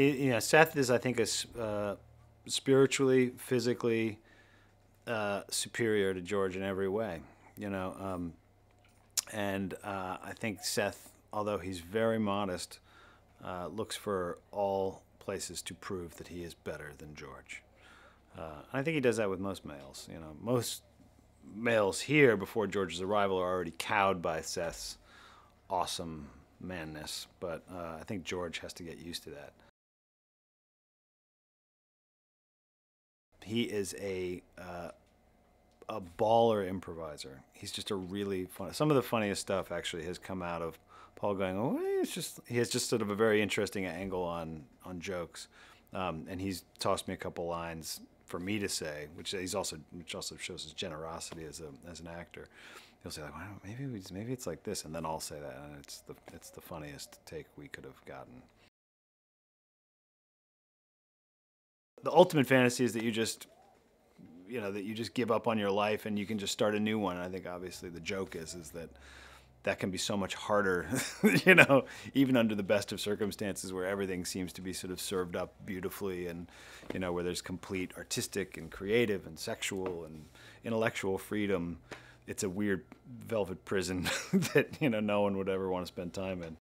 He, you know, Seth is, I think, a uh, spiritually, physically uh, superior to George in every way. You know, um, and uh, I think Seth, although he's very modest, uh, looks for all places to prove that he is better than George. Uh, I think he does that with most males. You know, most males here before George's arrival are already cowed by Seth's awesome manness, but uh, I think George has to get used to that. He is a uh, a baller improviser. He's just a really fun. Some of the funniest stuff actually has come out of Paul going. Oh, it's just he has just sort of a very interesting angle on on jokes, um, and he's tossed me a couple lines for me to say, which he's also which also shows his generosity as a as an actor. He'll say like, well, maybe we, maybe it's like this, and then I'll say that, and it's the it's the funniest take we could have gotten. The ultimate fantasy is that you just you know that you just give up on your life and you can just start a new one. I think obviously the joke is is that that can be so much harder, you know, even under the best of circumstances where everything seems to be sort of served up beautifully and, you know, where there's complete artistic and creative and sexual and intellectual freedom. It's a weird velvet prison that, you know, no one would ever want to spend time in.